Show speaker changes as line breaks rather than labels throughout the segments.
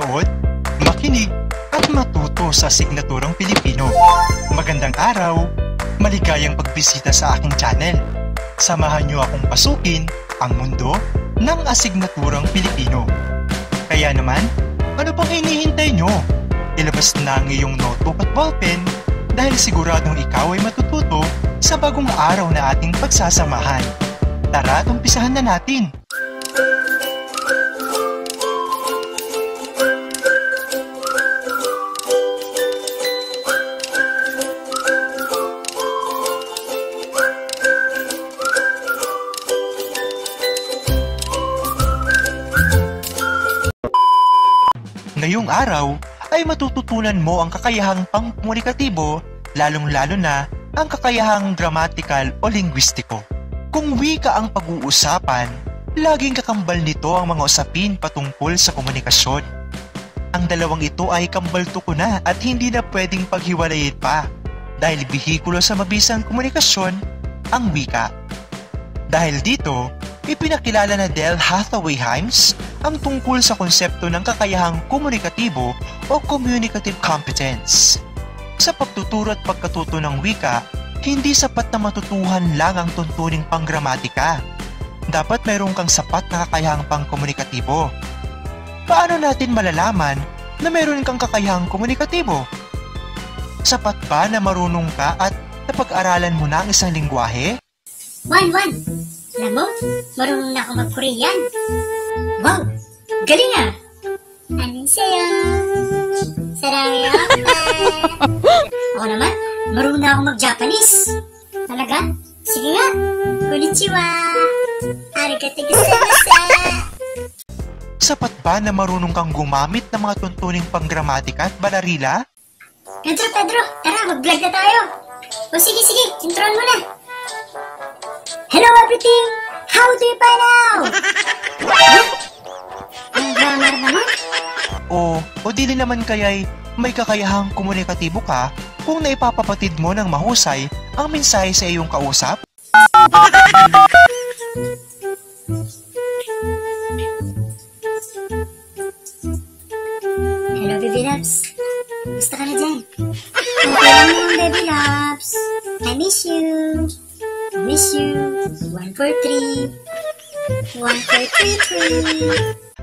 manood, makinig, at matuto sa signaturang Pilipino. Magandang araw! Maligayang pagbisita sa aking channel. Samahan niyo akong pasukin ang mundo ng asignaturang Pilipino. Kaya naman, ano pang hinihintay nyo? Ilabas na ang iyong notebook at ballpen dahil siguradong ikaw ay matututo sa bagong araw na ating pagsasamahan. Tara at umpisahan na natin! Ngayong araw ay matututunan mo ang kakayahang pangkomunikatibo, lalong-lalo na ang kakayahang grammatical o linguistiko. Kung wika ang pag-uusapan, laging kakambal nito ang mga usapin patungkol sa komunikasyon. Ang dalawang ito ay kambal tuko na at hindi na pwedeng paghiwalayin pa dahil bihikulo sa mabisang komunikasyon ang wika. Dahil dito, ipinakilala na Del Hathaway Himes ang tungkol sa konsepto ng kakayahang komunikatibo o communicative competence. Sa pagtuturo at pagkatuto ng wika, hindi sapat na matutuhan lang ang tuntuning panggramatika. Dapat mayroon kang sapat na kakayahang pangkomunikatibo. Paano natin malalaman na mayroon kang kakayahang komunikatibo? Sapat ba na marunong ka at napag-aralan mo na ang isang lingwahe?
Juan, Juan, alam mo, marunong na ako mag-Korean. Wow, galing ah! Annyeonghaseyo! Saraya Ako naman, marunong na ako mag-Japanese. Talaga? Sige nga. Konnichiwa! Arigato gozaimasu!
Sapat ba na marunong kang gumamit ng mga tuntuning panggramatika at balarila?
Pedro, Pedro, tara, mag-vlog na tayo. O sige, sige, introan mo na. Hello everything! How do you find out? Ang grammar naman.
O, o dili naman kaya'y may kakayahang komunikatibo ka kung naipapapatid mo ng mahusay ang mensahe sa iyong kausap?
Hello, Baby Loves. Gusto ka na dyan? Okay lang yung Baby Loves. I miss you. I miss you. 143. 1433.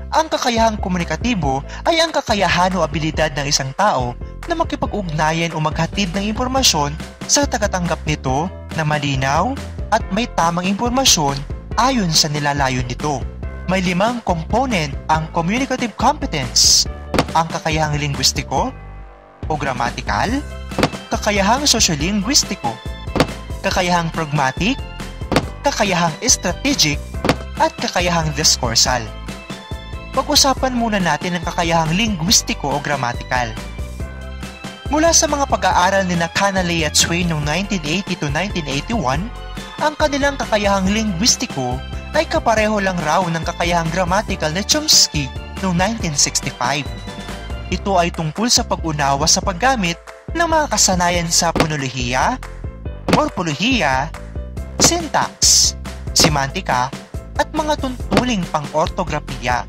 Ang kakayahang komunikatibo ay ang kakayahan o abilidad ng isang tao na makipag-ugnayan o maghatid ng impormasyon sa tagatanggap nito na malinaw at may tamang impormasyon ayon sa nilalayon nito. May limang component ang communicative competence. Ang kakayahang linguistiko o grammatical, kakayahang sociolinguistiko, kakayahang pragmatic, kakayahang strategic, at kakayahang discoursal. Pag-usapan muna natin ang kakayahang linguistiko o grammatical. Mula sa mga pag-aaral ni na Canale at Swain noong 1980 to 1981, ang kanilang kakayahang linguistiko ay kapareho lang raw ng kakayahang grammatical ni Chomsky noong 1965. Ito ay tungkol sa pag-unawa sa paggamit ng mga kasanayan sa ponolohiya, morpolohiya, syntax, semantika, at mga tuntuling pang-ortografiya.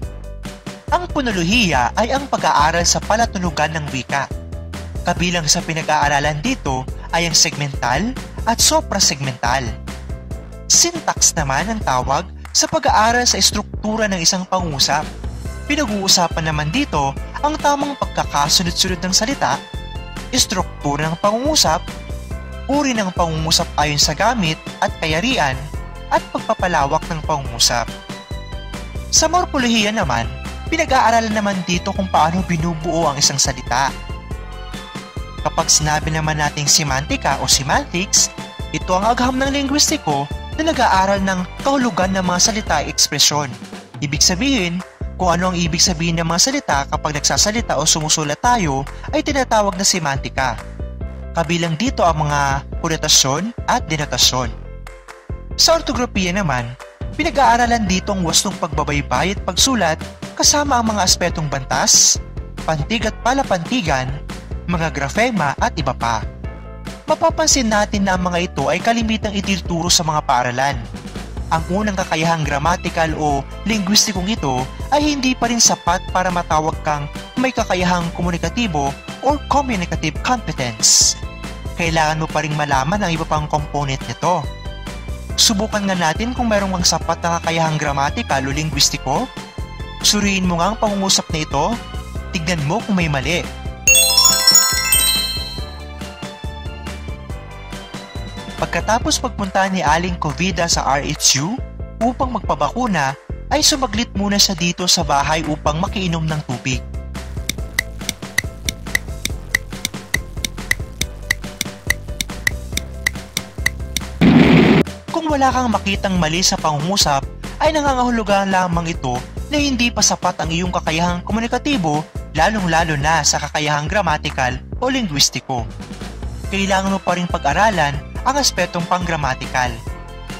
Ang ponolohiya ay ang pag-aaral sa palatunugan ng wika. Kabilang sa pinag-aaralan dito ay ang segmental at suprasegmental. Syntax naman ang tawag sa pag-aaral sa estruktura ng isang pangusap. Pinag-uusapan naman dito ang tamang pagkakasunod-sunod ng salita, estruktura ng pangungusap, uri ng pangungusap ayon sa gamit at kayarian, at pagpapalawak ng pangungusap. Sa morpolohiya naman, pinag-aaralan naman dito kung paano binubuo ang isang salita. Kapag sinabi naman nating semantika o semantics, ito ang agham ng linguistiko na nag-aaral ng kahulugan ng mga salita at ekspresyon. Ibig sabihin, kung ano ang ibig sabihin ng mga salita kapag nagsasalita o sumusulat tayo ay tinatawag na semantika. Kabilang dito ang mga konotasyon at denotasyon. Sa ortografiya naman, pinag-aaralan dito ang wastong pagbabaybay at pagsulat kasama ang mga aspetong bantas, pantig at palapantigan, mga grafema at iba pa. Mapapansin natin na ang mga ito ay kalimitang itinuturo sa mga paaralan. Ang unang kakayahang grammatical o linguistikong ito ay hindi pa rin sapat para matawag kang may kakayahang komunikatibo or communicative competence. Kailangan mo pa rin malaman ang iba pang component nito. Subukan nga natin kung meron kang sapat na kakayahang gramatikal o linguistiko. Suriin mo nga ang pangungusap na ito. Tignan mo kung may mali. Pagkatapos pagpunta ni Aling Covida sa RHU upang magpabakuna, ay sumaglit muna siya dito sa bahay upang makiinom ng tubig. Wala kang makitang mali sa pangungusap, ay nangangahulugan lamang ito na hindi pa sapat ang iyong kakayahang komunikatibo, lalong-lalo na sa kakayahang gramatikal o linguistiko. Kailangan mo pa rin pag-aralan ang aspetong panggramatikal.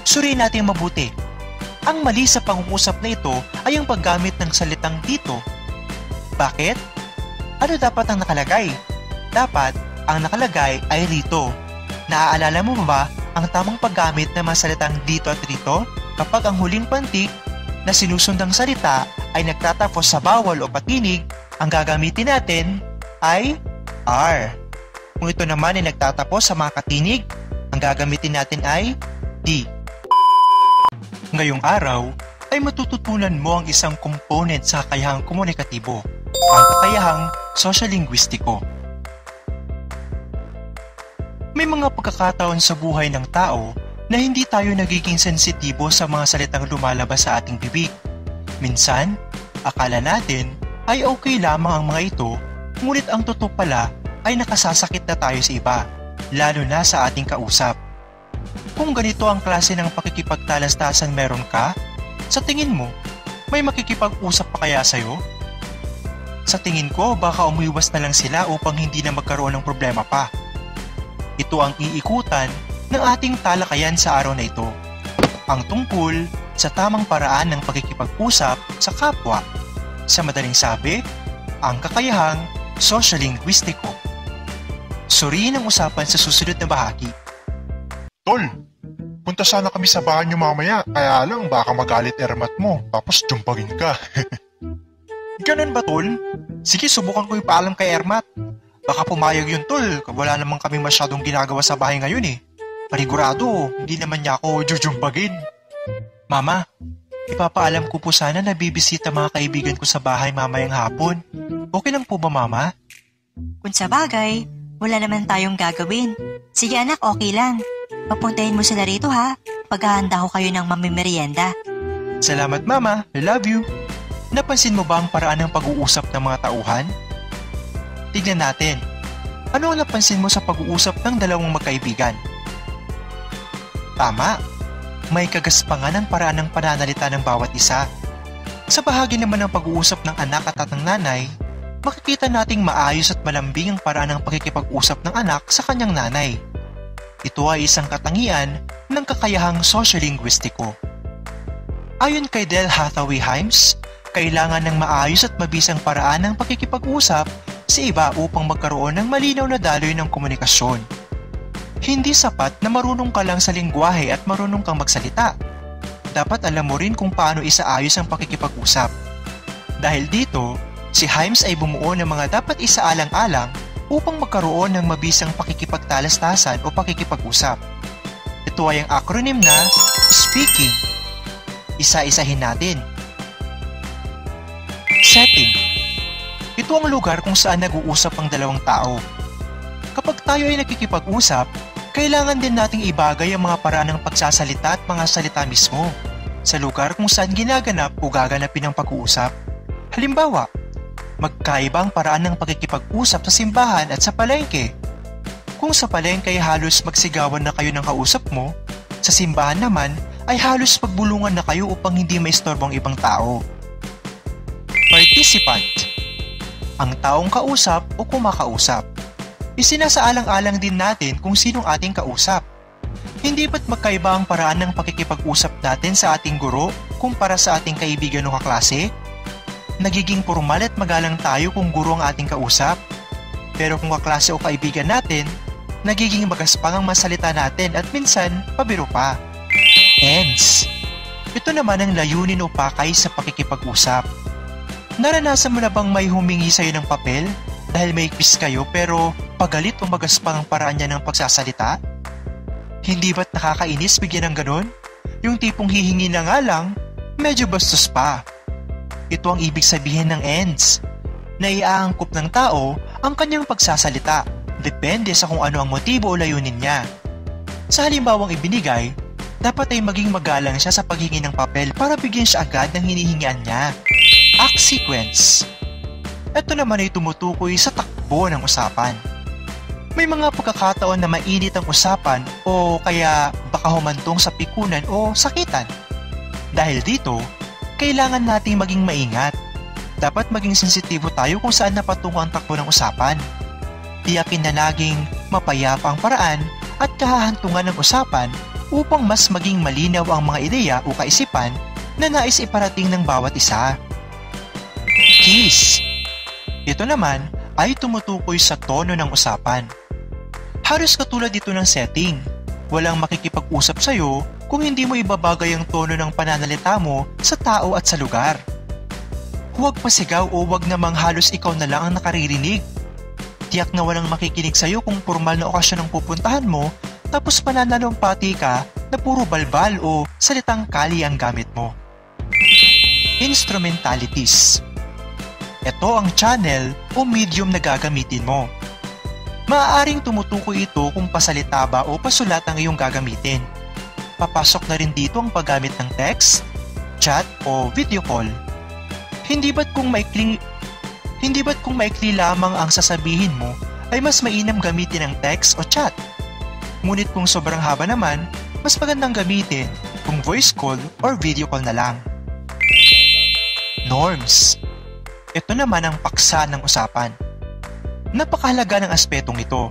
Suriin natin mabuti. Ang mali sa pangungusap na ito ay ang paggamit ng salitang dito. Bakit? Ano dapat ang nakalagay? Dapat ang nakalagay ay rito. Naaalala mo ba ang tamang paggamit ng mga salitang dito at rito kapag ang huling pantik na sinusundang salita ay nagtatapos sa bawal o patinig, ang gagamitin natin ay are. Kung ito naman ay nagtatapos sa mga katinig, ang gagamitin natin ay D. Ngayong araw ay matututunan mo ang isang component sa kakayahang komunikatibo, ang kakayahang sociolinguistiko. May mga pagkakataon sa buhay ng tao na hindi tayo nagiging sensitibo sa mga salitang lumalabas sa ating bibig. Minsan, akala natin ay okay lamang ang mga ito, ngunit ang totoo pala ay nakasasakit na tayo sa iba, lalo na sa ating kausap. Kung ganito ang klase ng pakikipagtalastasan meron ka, sa tingin mo, may makikipag-usap pa kaya sa'yo? Sa tingin ko, baka umiwas na lang sila upang hindi na magkaroon ng problema pa. Ito ang iikutan ng ating talakayan sa araw na ito. Ang tungkol sa tamang paraan ng pagkikipag-usap sa kapwa. Sa madaling sabi, ang kakayahang sociolinguistiko. Suriin ang usapan sa susunod na bahagi.
Tol, punta sana kami sa bahay niyo mamaya, kaya lang baka magalit ermat mo, tapos jumpagin ka.
Ganun ba, Tol? Sige, subukan ko ipaalam kay Ermat. Baka pumayag yun, Tol. Wala naman kami masyadong ginagawa sa bahay ngayon eh. Panigurado, hindi naman niya ako jujumbagin. Mama, ipapaalam ko po sana na bibisita mga kaibigan ko sa bahay mamayang hapon. Okay lang po ba, Mama?
Kung sa bagay, wala naman tayong gagawin. Sige anak, okay lang. Papuntahin mo sila rito ha. Paghahanda ko kayo ng mamimerienda.
Salamat, Mama. I love you. Napansin mo ba ang paraan ng pag-uusap ng mga tauhan? Tignan natin. Ano ang napansin mo sa pag-uusap ng dalawang magkaibigan? Tama. May kagaspangan ang paraan ng pananalita ng bawat isa. Sa bahagi naman ng pag-uusap ng anak at tatang nanay, makikita nating maayos at malambing ang paraan ng pakikipag-usap ng anak sa kanyang nanay. Ito ay isang katangian ng kakayahang sociolinguistiko. Ayon kay Del Hathaway Himes, kailangan ng maayos at mabisang paraan ng pakikipag-usap sa iba upang magkaroon ng malinaw na daloy ng komunikasyon. Hindi sapat na marunong ka lang sa lingwahe at marunong kang magsalita. Dapat alam mo rin kung paano isaayos ang pakikipag-usap. Dahil dito, si Himes ay bumuo ng mga dapat isaalang-alang upang magkaroon ng mabisang pakikipagtalastasan o pakikipag-usap. Ito ay ang acronym na SPEAKING. Isa-isahin natin. Setting. Ito ang lugar kung saan nag-uusap ang dalawang tao. Kapag tayo ay nakikipag-usap, kailangan din nating ibagay ang mga paraan ng pagsasalita at mga salita mismo sa lugar kung saan ginaganap o gaganapin ang pag-uusap. Halimbawa, magkaiba ang paraan ng pagkikipag-usap sa simbahan at sa palengke. Kung sa palengke ay halos magsigawan na kayo ng kausap mo, sa simbahan naman ay halos pagbulungan na kayo upang hindi maistorbo ang ibang tao. Participant Ang taong kausap o kumakausap. Isinasaalang-alang din natin kung sinong ating kausap. Hindi ba't magkaiba ang paraan ng pakikipag-usap natin sa ating guro kumpara sa ating kaibigan o kaklase? Nagiging formal at magalang tayo kung guro ang ating kausap. Pero kung kaklase o kaibigan natin, nagiging magaspang ang masalita natin at minsan pabiro pa. Ends. Ito naman ang layunin o pakay sa pakikipag-usap. Naranasan mo na bang may humingi sa'yo ng papel dahil may quiz kayo pero pagalit o magaspang ang paraan niya ng pagsasalita? Hindi ba't nakakainis bigyan ng ganon? Yung tipong hihingi na nga lang, medyo bastos pa. Ito ang ibig sabihin ng ends. Naiaangkop ng tao ang kanyang pagsasalita, depende sa kung ano ang motibo o layunin niya. Sa halimbawang ibinigay, dapat ay maging magalang siya sa paghingi ng papel para bigyan siya agad ng hinihingian niya. Act sequence. Ito naman ay tumutukoy sa takbo ng usapan. May mga pagkakataon na mainit ang usapan o kaya baka humantong sa pikunan o sakitan. Dahil dito, kailangan nating maging maingat. Dapat maging sensitibo tayo kung saan napatungo ang takbo ng usapan. Tiyakin na laging mapayapa ang paraan at kahahantungan ng usapan upang mas maging malinaw ang mga ideya o kaisipan na nais iparating ng bawat isa. Keys Ito naman ay tumutukoy sa tono ng usapan. Halos katulad dito ng setting. Walang makikipag-usap sa'yo kung hindi mo ibabagay ang tono ng pananalita mo sa tao at sa lugar. Huwag pasigaw o huwag namang halos ikaw na lang ang nakaririnig. Tiyak na walang makikinig sa'yo kung formal na okasyon ang pupuntahan mo tapos pananalumpati ka na puro balbal o salitang kali ang gamit mo. Instrumentalities Ito ang channel o medium na gagamitin mo. Maaaring tumutukoy ito kung pasalita ba o pasulat ang iyong gagamitin. Papasok na rin dito ang paggamit ng text, chat o video call. Hindi ba't kung maikling hindi ba't kung maikli lamang ang sasabihin mo ay mas mainam gamitin ang text o chat? Ngunit kung sobrang haba naman, mas magandang gamitin kung voice call or video call na lang. Norms Ito naman ang paksa ng usapan. Napakahalaga ng aspetong ito.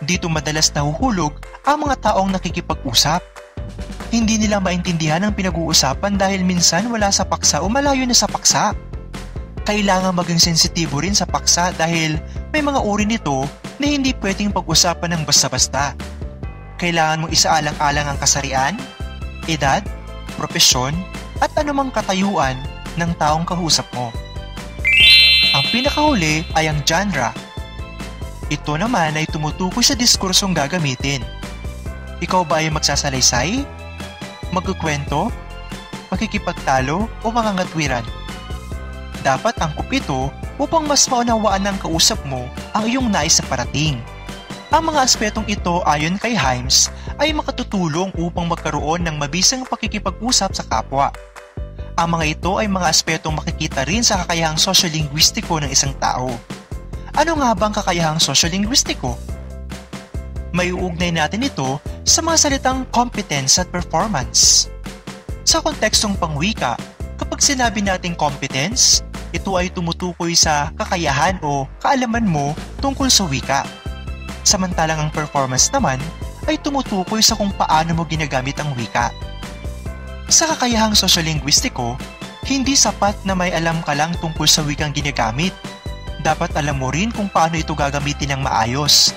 Dito madalas nahuhulog ang mga taong nakikipag-usap. Hindi nila maintindihan ang pinag-uusapan dahil minsan wala sa paksa o malayo na sa paksa. Kailangan maging sensitibo rin sa paksa dahil may mga uri nito na hindi pwedeng pag-usapan ng basta-basta. Kailangan mong isaalang-alang ang kasarian, edad, propesyon, at anumang katayuan ng taong kahusap mo. Ang pinakahuli ay ang genre. Ito naman ay tumutukoy sa diskursong gagamitin. Ikaw ba ay magsasalaysay? Magkukwento? Makikipagtalo o mangangatwiran? Dapat angkop ito upang mas maunawaan ng kausap mo ang iyong nais sa parating. Ang mga aspetong ito ayon kay Himes ay makatutulong upang magkaroon ng mabisang pakikipag-usap sa kapwa. Ang mga ito ay mga aspetong makikita rin sa kakayahang sosyolinguistiko ng isang tao. Ano nga ba ang kakayahang sosyolinguistiko? May uugnay natin ito sa mga salitang competence at performance. Sa kontekstong pangwika, kapag sinabi nating competence, ito ay tumutukoy sa kakayahan o kaalaman mo tungkol sa wika. Samantalang ang performance naman ay tumutukoy sa kung paano mo ginagamit ang wika. Sa kakayahang sosyolinguistiko, hindi sapat na may alam ka lang tungkol sa wikang ginagamit. Dapat alam mo rin kung paano ito gagamitin ng maayos.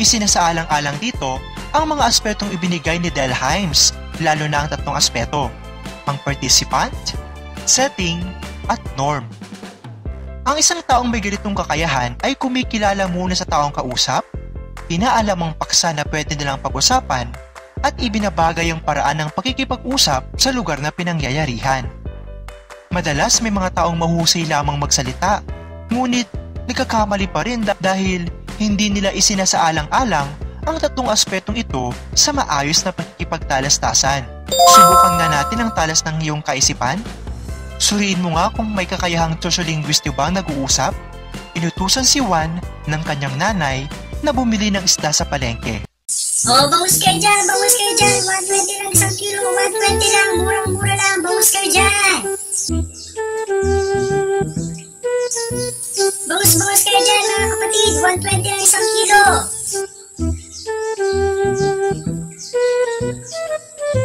Isinasaalang-alang dito ang mga aspetong ibinigay ni Del Himes, lalo na ang tatlong aspeto, ang participant, setting, at norm. Ang isang taong may ganitong kakayahan ay kumikilala muna sa taong kausap, inaalam ang paksa na pwede nilang pag-usapan, at ibinabagay ang paraan ng pakikipag-usap sa lugar na pinangyayarihan. Madalas may mga taong mahusay lamang magsalita, ngunit nagkakamali pa rin dahil hindi nila isinasaalang-alang ang tatlong aspetong ito sa maayos na pakikipagtalastasan. Subukan nga natin ang talas ng iyong kaisipan. Suriin mo nga kung may kakayahang sociolinguisti ba nag-uusap. Inutusan si Juan ng kanyang nanay na bumili ng isda sa palengke.
Oh, bangus kayo dyan, bangus kayo dyan. 120 lang isang kilo, 120 lang, murang-mura lang, bangus kayo dyan. Bangus-bangus kayo dyan, mga kapatid, 120 lang isang kilo.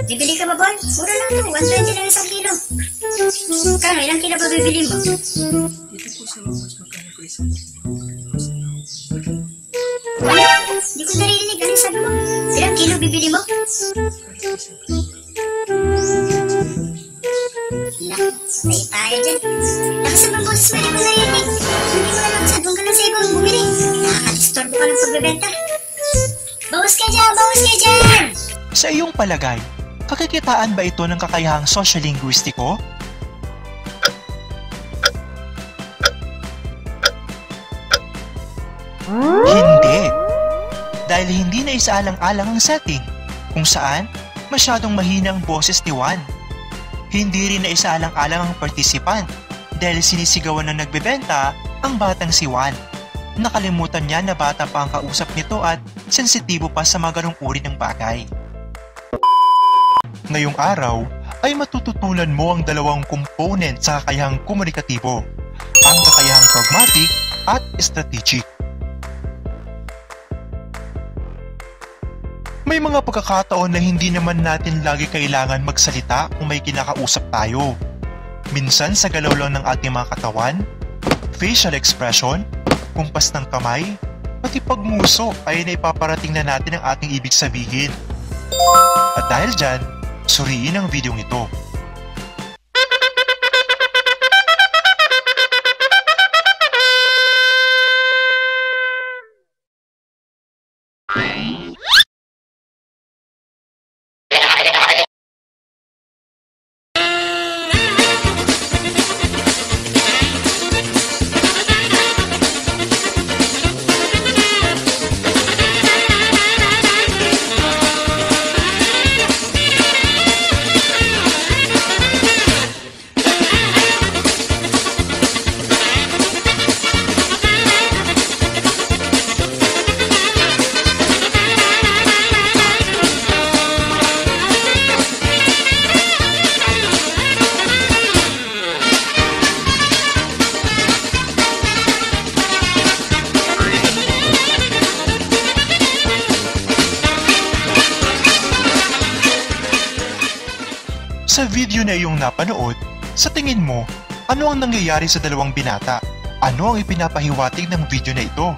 Bibili ka ba, boy? Mura lang to, 120 lang isang kilo. Kano, ilang kilo ba bibili mo? Ano? Hindi ko narinig. Ano sabi mo? Ilang kilo bibili mo? May tayo dyan. Lakas ang boses mo, hindi ko narinig. Hindi mo na lang sa doon ka lang sa ibang bumili. Nakakadisturbo ka ng pagbebenta. Bawas ka dyan, bawas ka dyan!
Sa iyong palagay, kakikitaan ba ito ng kakayahang sociolinguistiko? Hindi na isaalang-alang ang setting, kung saan masyadong mahinang boses ni Juan. Hindi rin na isaalang-alang ang participant dahil sinisigawan ng nagbebenta ang batang si Juan. Nakalimutan niya na bata pa ang kausap nito at sensitibo pa sa mga ganong uri ng bagay. Ngayong araw ay matututunan mo ang dalawang component sa kakayahang komunikatibo, ang kakayahang pragmatic at strategic. May mga pagkakataon na hindi naman natin lagi kailangan magsalita kung may kinakausap tayo. Minsan sa galaw lang ng ating mga katawan, facial expression, kumpas ng kamay, pati pagmuso ay naipaparating na natin ang ating ibig sabihin. At dahil dyan, suriin ang video ito. Ano ang nangyayari sa dalawang binata? Ano ang ipinapahiwatig ng video na ito?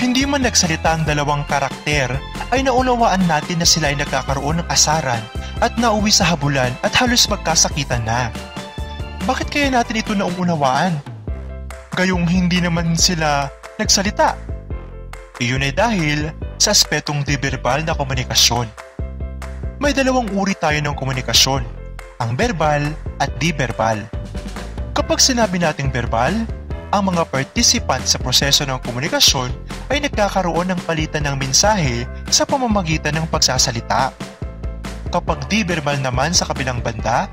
Hindi man nagsalita ang dalawang karakter, ay naunawaan natin na sila ay nagkakaroon ng asaran at nauwi sa habulan at halos magkasakitan na. Bakit kaya natin ito nauunawaan? Gayong hindi naman sila nagsalita. Iyon ay dahil sa aspetong diverbal na komunikasyon. May dalawang uri tayo ng komunikasyon, ang verbal at di-verbal. Kapag sinabi nating verbal, ang mga participant sa proseso ng komunikasyon ay nagkakaroon ng palitan ng mensahe sa pamamagitan ng pagsasalita. Kapag di-verbal naman sa kabilang banda,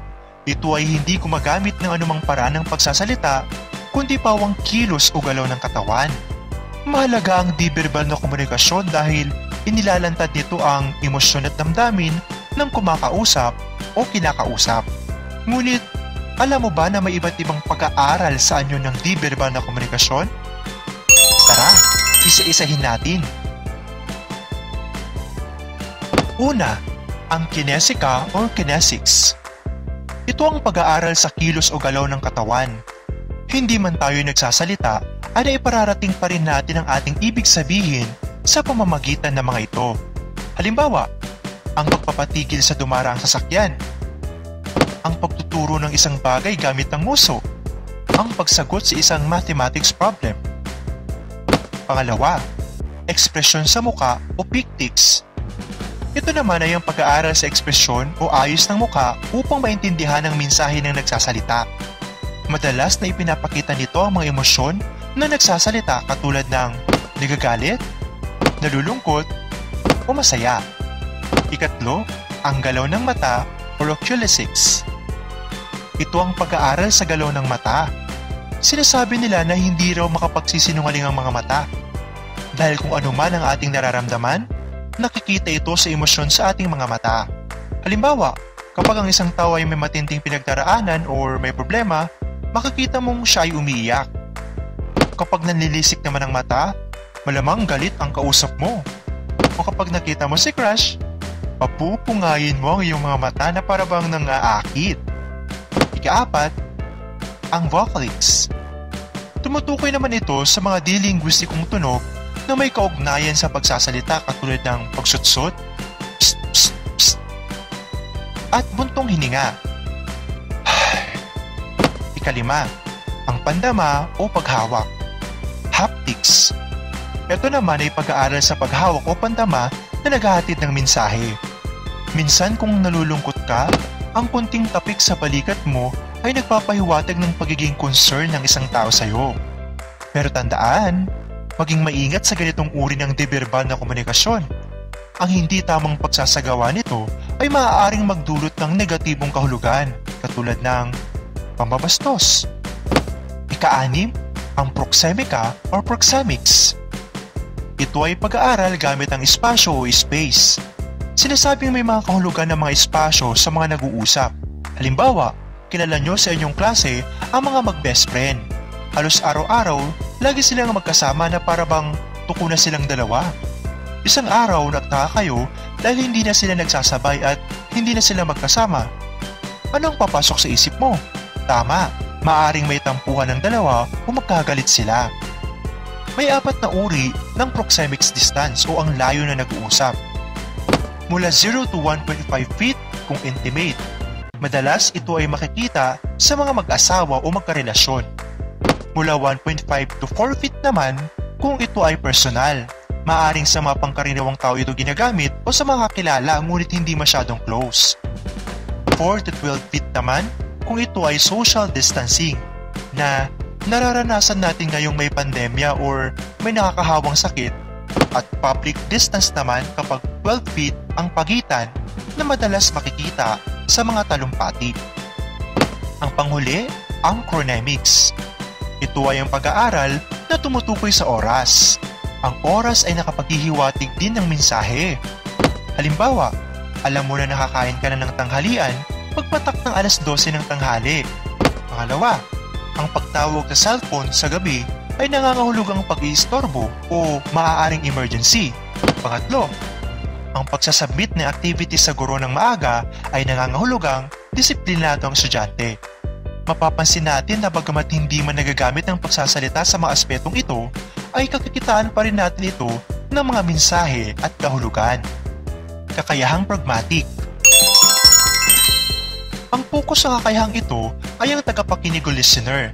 ito ay hindi gumagamit ng anumang paraan ng pagsasalita kundi pawang kilos o galaw ng katawan. Mahalaga ang di-verbal na komunikasyon dahil inilalantad nito ang emosyon at damdamin ng kumakausap o kinakausap. Ngunit, alam mo ba na may iba't ibang pag-aaral sa anyo ng di-verbal na komunikasyon? Tara, isa-isahin natin. Una, ang kinesika or kinesics. Ito ang pag-aaral sa kilos o galaw ng katawan. Hindi man tayo nagsasalita, ay naipararating pa rin natin ang ating ibig sabihin sa pamamagitan ng mga ito. Halimbawa, ang pagpapatigil sa dumaraang sasakyan, ang pagtuturo ng isang bagay gamit ng nguso, ang pagsagot sa isang mathematics problem. Pangalawa, ekspresyon sa muka o pictics. Ito naman ay ang pag-aaral sa ekspresyon o ayos ng muka upang maintindihan ang mensahe ng nagsasalita. Madalas na ipinapakita nito ang mga emosyon na nagsasalita katulad ng nagagalit, nalulungkot, o masaya. Ikatlo, ang galaw ng mata or oculesics. Ito ang pag-aaral sa galaw ng mata. Sinasabi nila na hindi raw makapagsisinungaling ang mga mata. Dahil kung ano man ang ating nararamdaman, nakikita ito sa emosyon sa ating mga mata. Halimbawa, kapag ang isang tao ay may matinding pinagdaraanan or may problema, makikita mong siya ay umiiyak. Kapag nanlilisik naman ang mata, malamang galit ang kausap mo. O kapag nakita mo si crush, papupungayin mo ang iyong mga mata na parabang nangaakit. Ikaapat, ang vocalics. Tumutukoy naman ito sa mga di-linguistikong tunog na may kaugnayan sa pagsasalita katulad ng pagsutsot, psst, psst, psst, at buntong hininga. Ikalima, ang pandama o paghawak. Haptics. Ito naman ay pag-aaral sa paghawak o pandama na naghahatid ng mensahe. Minsan kung nalulungkot ka, ang kunting tapik sa balikat mo ay nagpapahiwatig ng pagiging concern ng isang tao sa iyo. Pero tandaan, maging maingat sa ganitong uri ng deverbal na komunikasyon. Ang hindi tamang pagsasagawa nito ay maaaring magdulot ng negatibong kahulugan katulad ng pambabastos. Ika-anim, ang proxemica or proxemics. Ito ay pag-aaral gamit ang espasyo o space. Sinasabing may mga kahulugan ng mga espasyo sa mga nag-uusap. Halimbawa, kilala nyo sa inyong klase ang mga mag-best friend. Halos araw-araw, lagi silang magkasama na para bang tuko na silang dalawa. Isang araw, nagtaka kayo dahil hindi na sila nagsasabay at hindi na sila magkasama. Anong papasok sa isip mo? Tama, maaring may tampuhan ng dalawa o magkagalit sila. May apat na uri ng proxemics distance o ang layo na nag-uusap. Mula 0 to 1.5 feet kung intimate. Madalas ito ay makikita sa mga mag-asawa o magkarelasyon. Mula 1.5 to 4 feet naman kung ito ay personal. Maaring sa mga pangkaraniwang tao ito ginagamit o sa mga kilala ngunit hindi masyadong close. 4 to 12 feet naman kung ito ay social distancing na nararanasan natin ngayong may pandemya or may nakakahawang sakit at public distance naman kapag 12 feet ang pagitan na madalas makikita sa mga talumpati. Ang panghuli, ang chronemics. Ito ay ang pag-aaral na tumutukoy sa oras. Ang oras ay nakapaghihiwatig din ng mensahe. Halimbawa, alam mo na nakakain ka na ng tanghalian pagpatak ng alas 12 ng tanghali. Pangalawa, ang pagtawag sa cellphone sa gabi ay nangangahulugang pag-iistorbo o maaaring emergency. Pangatlo, ang pagsasubmit ng activity sa guro ng maaga ay nangangahulugang disiplinado ang estudyante. Mapapansin natin na bagamat hindi man nagagamit ang pagsasalita sa mga aspetong ito, ay kakikitaan pa rin natin ito ng mga mensahe at kahulugan. Kakayahang pragmatic Ang focus sa kakayahang ito ay ang tagapakinig o listener.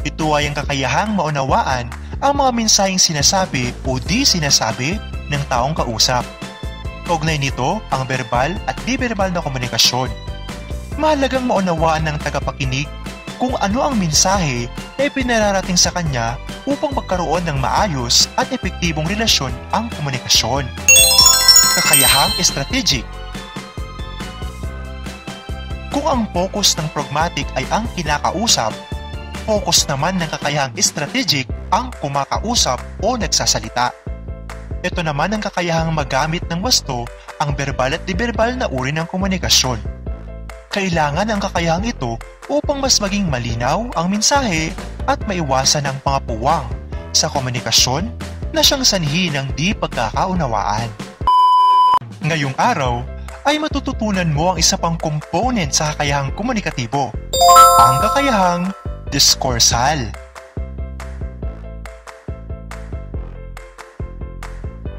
Ito ay ang kakayahang maunawaan ang mga mensaheng sinasabi o di sinasabi ng taong kausap. Kaugnay nito ang verbal at di-verbal na komunikasyon. Mahalagang maunawaan ng tagapakinig kung ano ang mensahe na ipinararating sa kanya upang magkaroon ng maayos at epektibong relasyon ang komunikasyon. Kakayahang strategic Kung ang focus ng pragmatic ay ang kinakausap, focus naman ng kakayahang strategic ang kumakausap o nagsasalita. Ito naman ang kakayahang magamit ng wasto ang verbal at di-verbal na uri ng komunikasyon. Kailangan ang kakayahang ito upang mas maging malinaw ang mensahe at maiwasan ang pangapuwang sa komunikasyon na siyang sanhi ng di pagkakaunawaan. Ngayong araw ay matututunan mo ang isa pang component sa kakayahang komunikatibo, ang kakayahang diskursal.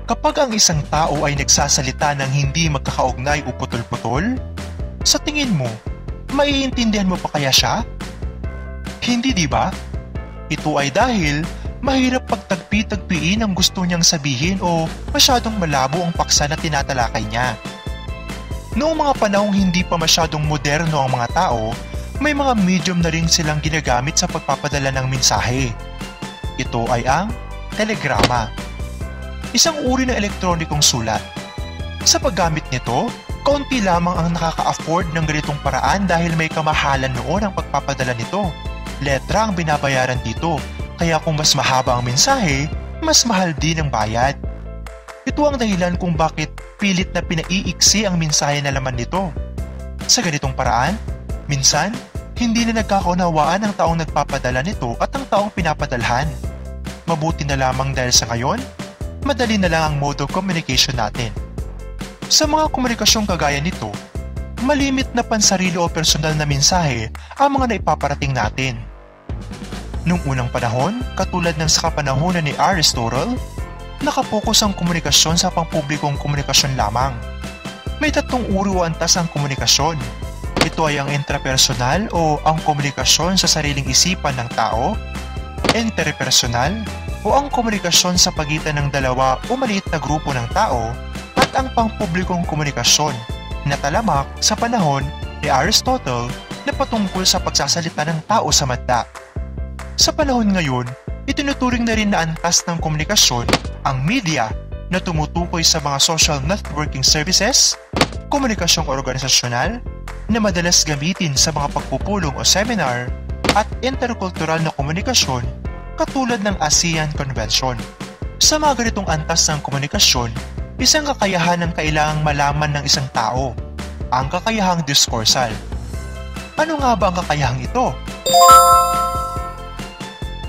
Kapag ang isang tao ay nagsasalita ng hindi magkakaugnay o putol-putol, sa tingin mo, maiintindihan mo pa kaya siya? Hindi di ba? Ito ay dahil mahirap pagtagpi-tagpiin ang gusto niyang sabihin o masyadong malabo ang paksa na tinatalakay niya. Noong mga panahong hindi pa masyadong moderno ang mga tao, may mga medium na rin silang ginagamit sa pagpapadala ng mensahe. Ito ay ang telegrama. Isang uri ng elektronikong sulat. Sa paggamit nito, kaunti lamang ang nakaka-afford ng ganitong paraan dahil may kamahalan noon ang pagpapadala nito. Letra ang binabayaran dito, kaya kung mas mahaba ang mensahe, mas mahal din ang bayad. Ito ang dahilan kung bakit pilit na pinaiiksi ang mensahe na laman nito. Sa ganitong paraan, minsan, hindi na nagkakaunawaan ang taong nagpapadala nito at ang taong pinapadalhan. Mabuti na lamang dahil sa ngayon, madali na lang ang mode of communication natin. Sa mga komunikasyong kagaya nito, malimit na pansarili o personal na mensahe ang mga naipaparating natin. Nung unang panahon, katulad ng sa kapanahonan ni Aristotle, nakapokus ang komunikasyon sa pangpublikong komunikasyon lamang. May tatlong uri o antas ang komunikasyon. Ito ay ang intrapersonal o ang komunikasyon sa sariling isipan ng tao, interpersonal o ang komunikasyon sa pagitan ng dalawa o maliit na grupo ng tao, at ang pangpublikong komunikasyon na talamak sa panahon ni Aristotle na patungkol sa pagsasalita ng tao sa mata. Sa panahon ngayon, itinuturing na rin na antas ng komunikasyon ang media na tumutukoy sa mga social networking services, komunikasyong organisasyonal, na madalas gamitin sa mga pagpupulong o seminar, at interkultural na komunikasyon katulad ng ASEAN Convention. Sa mga ganitong antas ng komunikasyon, isang kakayahan ang kailangang malaman ng isang tao, ang kakayahang diskursal. Ano nga ba ang kakayahang ito?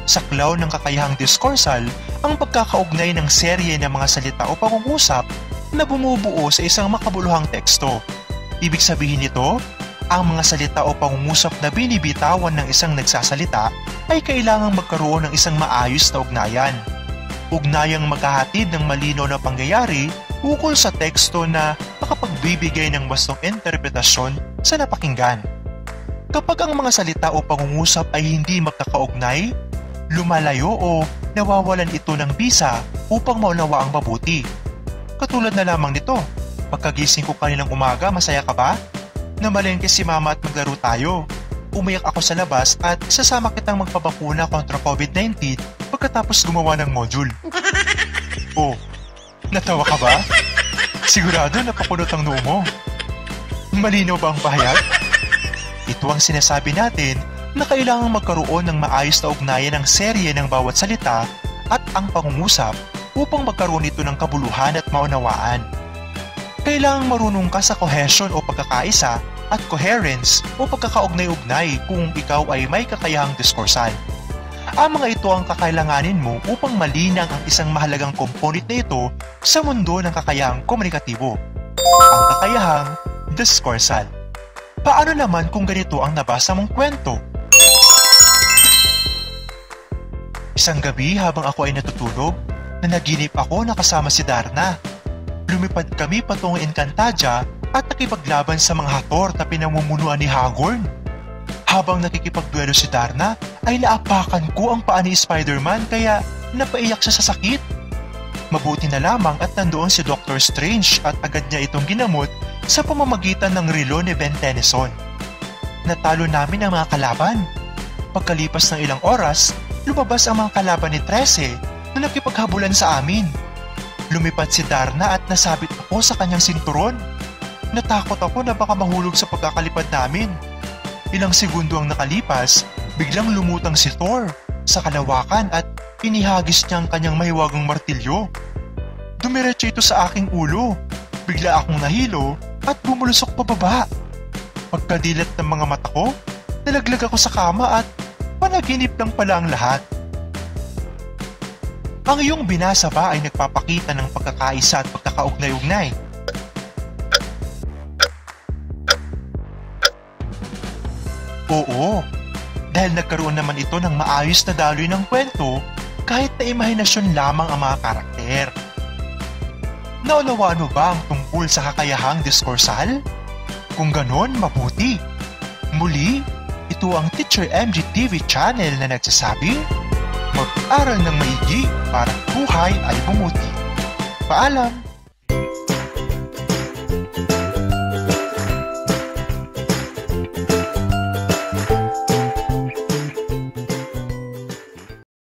Saklaw ng kakayahang diskursal ang pagkakaugnay ng serye ng mga salita o pangungusap na bumubuo sa isang makabuluhang teksto. Ibig sabihin nito, ang mga salita o pangungusap na binibitawan ng isang nagsasalita ay kailangang magkaroon ng isang maayos na ugnayan. Ugnayang maghahatid ng malinaw na pangyayari ukol sa teksto na makapagbibigay ng wastong interpretasyon sa napakinggan. Kapag ang mga salita o pangungusap ay hindi magkakaugnay, lumalayo o nawawalan ito ng bisa upang maunawa ang mabuti. Katulad na lamang nito, pagkagising ko kaninang umaga, masaya ka ba? Namalengke si mama at maglaro tayo. Umiyak ako sa labas at sasama kitang magpabakuna kontra COVID-19 pagkatapos gumawa ng module. Oh, natawa ka ba? Sigurado napakulot ang noo mo. Malinaw ba ang pahayag? Ito ang sinasabi natin na kailangang magkaroon ng maayos na ugnayan ng serye ng bawat salita at ang pangungusap upang magkaroon ito ng kabuluhan at maunawaan. Kailangang marunong ka sa cohesion o pagkakaisa at coherence o pagkakaugnay-ugnay kung ikaw ay may kakayahang diskursal. Ang mga ito ang kakailanganin mo upang malinang ang isang mahalagang komponent na ito sa mundo ng kakayahang komunikatibo. Ang kakayahang diskursal. Paano naman kung ganito ang nabasa mong kwento? Isang gabi habang ako ay natutulog, na naginip ako na kasama si Darna. Lumipad kami patungong Encantadia at nakipaglaban sa mga hator na pinamumunuan ni Hagorn. Habang nakikipagduelo si Darna, ay naapakan ko ang paa ni Spider-Man kaya napaiyak siya sa sakit. Mabuti na lamang at nandoon si Doctor Strange at agad niya itong ginamot sa pamamagitan ng relo ni Ben Tennyson. Natalo namin ang mga kalaban. Pagkalipas ng ilang oras, lumabas ang mga kalaban ni Trece na nakipaghabulan sa amin. Lumipad si Darna at nasabit ako sa kanyang sinturon. Natakot ako na baka mahulog sa pagkakalipad namin. Ilang segundo ang nakalipas, biglang lumutang si Thor sa kalawakan at inihagis niya ang kanyang mahiwagang martilyo. Dumiretso ito sa aking ulo. Bigla akong nahilo at bumulusok pababa. Pagkadilat ng mga mata ko, nalaglag ako sa kama at panaginip lang pala ang lahat. Ang iyong binasa ba ay nagpapakita ng pagkakaisa at pagkakaugnay-ugnay? Oo, dahil nagkaroon naman ito ng maayos na daloy ng kwento kahit na imahinasyon lamang ang mga karakter. Naunawaan mo ba ang tungkol sa kakayahang diskursal? Kung ganon, mabuti. Muli, ito ang Teacher MG TV channel na nagsasabi, mag-aral ng maigi para buhay ay bumuti. Paalam!